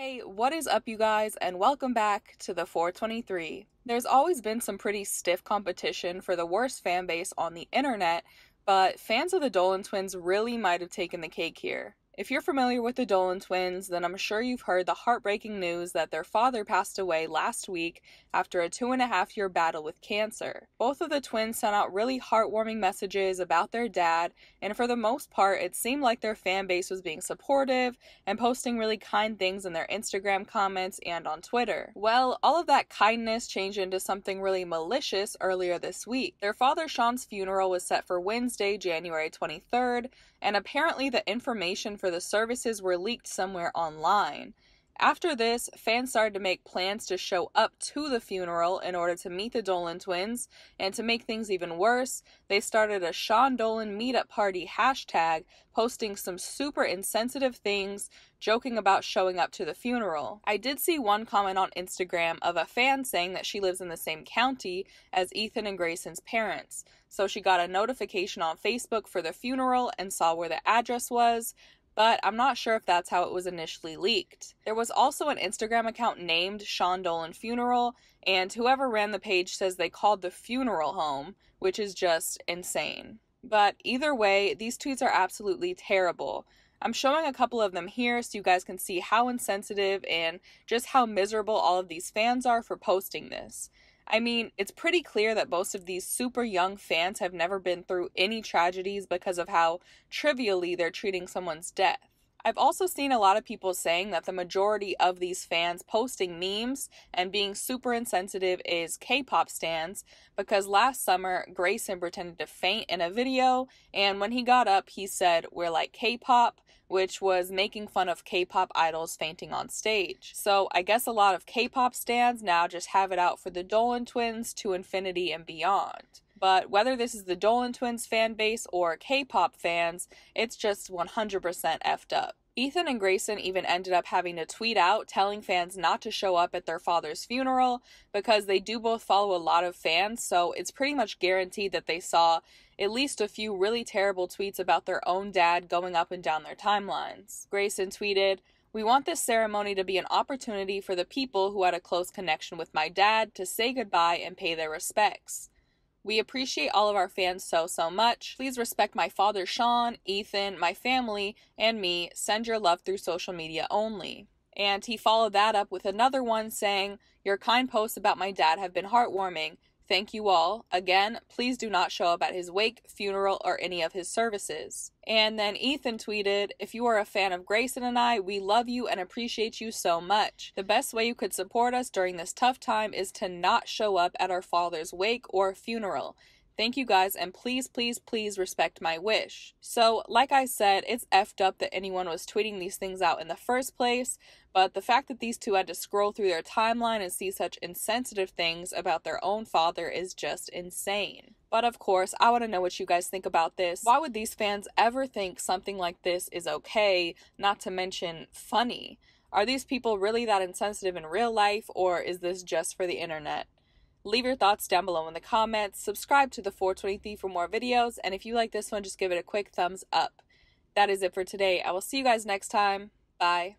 Hey, what is up, you guys, and welcome back to the 423. There's always been some pretty stiff competition for the worst fan base on the internet, but fans of the Dolan twins really might have taken the cake here. If you're familiar with the Dolan twins, then I'm sure you've heard the heartbreaking news that their father passed away last week after a two and a half year battle with cancer. Both of the twins sent out really heartwarming messages about their dad, and for the most part, it seemed like their fan base was being supportive and posting really kind things in their Instagram comments and on Twitter. Well, all of that kindness changed into something really malicious earlier this week. Their father Sean's funeral was set for Wednesday, January 23rd, and apparently the information for the services were leaked somewhere online. After this, fans started to make plans to show up to the funeral in order to meet the Dolan twins, and to make things even worse, they started a Sean Dolan meetup party hashtag, posting some super insensitive things, joking about showing up to the funeral. I did see one comment on Instagram of a fan saying that she lives in the same county as Ethan and Grayson's parents, so she got a notification on Facebook for the funeral and saw where the address was, but I'm not sure if that's how it was initially leaked. There was also an Instagram account named Sean Dolan Funeral, and whoever ran the page says they called the funeral home, which is just insane. But either way, these tweets are absolutely terrible. I'm showing a couple of them here so you guys can see how insensitive and just how miserable all of these fans are for posting this. I mean, it's pretty clear that most of these super young fans have never been through any tragedies because of how trivially they're treating someone's death. I've also seen a lot of people saying that the majority of these fans posting memes and being super insensitive is K pop stans because last summer Grayson pretended to faint in a video, and when he got up, he said, We're like K pop which was making fun of K pop idols fainting on stage. So I guess a lot of K pop stans now just have it out for the Dolan twins to infinity and beyond. But whether this is the Dolan twins fan base or K pop fans, it's just 100% effed up. Ethan and Grayson even ended up having to tweet out telling fans not to show up at their father's funeral because they do both follow a lot of fans, so it's pretty much guaranteed that they saw at least a few really terrible tweets about their own dad going up and down their timelines. Grayson tweeted, we want this ceremony to be an opportunity for the people who had a close connection with my dad to say goodbye and pay their respects. We appreciate all of our fans so, so much. Please respect my father, Sean, Ethan, my family, and me. Send your love through social media only. And he followed that up with another one saying, Your kind posts about my dad have been heartwarming. Thank you all. Again, please do not show up at his wake, funeral, or any of his services. And then Ethan tweeted, If you are a fan of Grayson and I, we love you and appreciate you so much. The best way you could support us during this tough time is to not show up at our father's wake or funeral. Thank you guys, and please, please, please respect my wish. So, like I said, it's effed up that anyone was tweeting these things out in the first place, but the fact that these two had to scroll through their timeline and see such insensitive things about their own father is just insane. But of course, I want to know what you guys think about this. Why would these fans ever think something like this is okay, not to mention funny? Are these people really that insensitive in real life, or is this just for the internet? Leave your thoughts down below in the comments. Subscribe to the 423 for more videos. And if you like this one, just give it a quick thumbs up. That is it for today. I will see you guys next time. Bye.